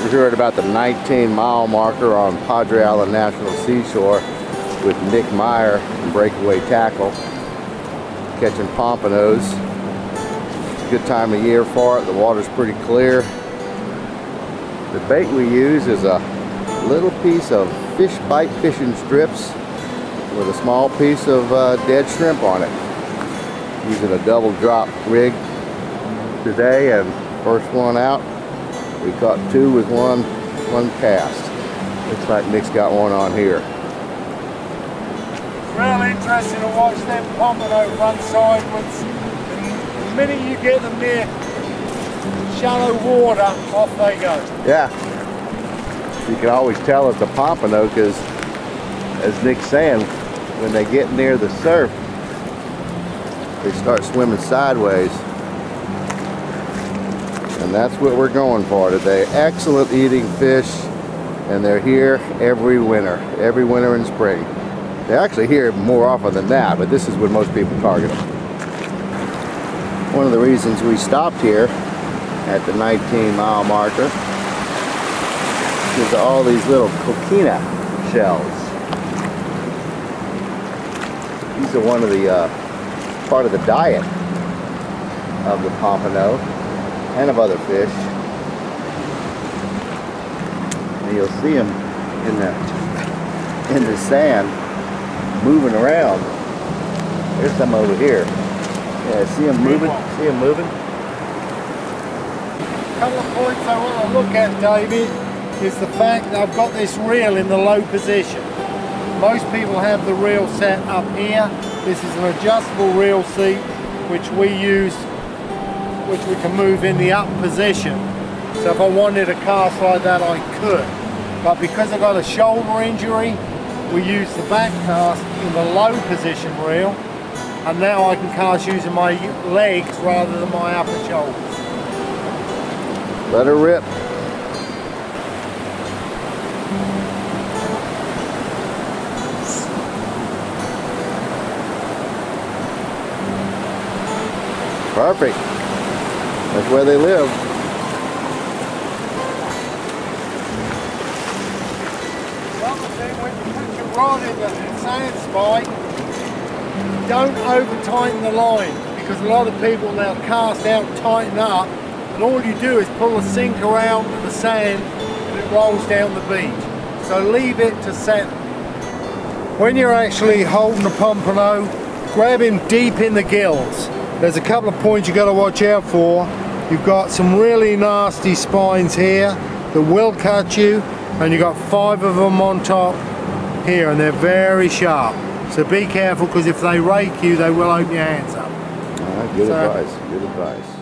We're here at about the 19 mile marker on Padre Island National Seashore with Nick Meyer from Breakaway Tackle catching pompanos. Good time of year for it. The water's pretty clear. The bait we use is a little piece of fish bite fishing strips with a small piece of uh, dead shrimp on it. Using a double drop rig today and first one out we caught two with one one cast. Looks like Nick's got one on here. It's real interesting to watch them pompano run sideways. And the minute you get them near shallow water, off they go. Yeah. You can always tell it's a pompano because, as Nick's saying, when they get near the surf, they start swimming sideways and that's what we're going for today. Excellent eating fish, and they're here every winter, every winter and spring. They're actually here more often than that, but this is when most people target them. One of the reasons we stopped here at the 19 mile marker is all these little coquina shells. These are one of the uh, part of the diet of the pompano and of other fish. And you'll see them in the in the sand moving around. There's some over here. Yeah, see them moving? See them moving? A couple of points I want to look at, David, is the fact that I've got this reel in the low position. Most people have the reel set up here. This is an adjustable reel seat which we use which we can move in the up position. So if I wanted a cast like that, I could. But because I've got a shoulder injury, we use the back cast in the low position reel. And now I can cast using my legs rather than my upper shoulders. Let her rip. Perfect. That's where they live. Another thing, when you put your rod in the sand spike, don't over tighten the line because a lot of people now cast out tighten up and all you do is pull the sinker out of the sand and it rolls down the beach. So leave it to set. When you're actually holding the pompano, grab him deep in the gills. There's a couple of points you got to watch out for. You've got some really nasty spines here that will cut you and you've got five of them on top here and they're very sharp. So be careful because if they rake you they will open your hands up. All right, good so, advice, good advice.